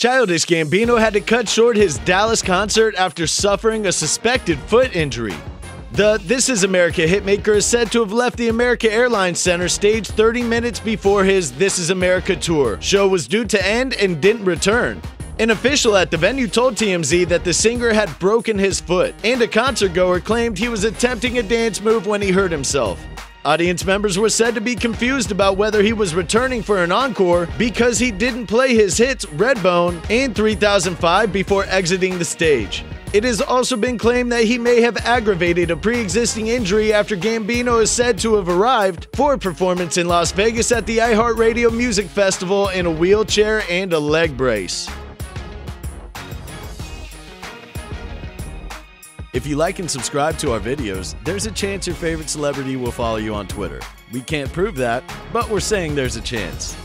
Childish Gambino had to cut short his Dallas concert after suffering a suspected foot injury. The This Is America hitmaker is said to have left the American Airlines Center stage 30 minutes before his This Is America tour. Show was due to end and didn't return. An official at the venue told TMZ that the singer had broken his foot, and a concertgoer claimed he was attempting a dance move when he hurt himself. Audience members were said to be confused about whether he was returning for an encore because he didn't play his hits Redbone and 3005 before exiting the stage. It has also been claimed that he may have aggravated a pre existing injury after Gambino is said to have arrived for a performance in Las Vegas at the iHeartRadio Music Festival in a wheelchair and a leg brace. If you like and subscribe to our videos, there's a chance your favorite celebrity will follow you on Twitter. We can't prove that, but we're saying there's a chance.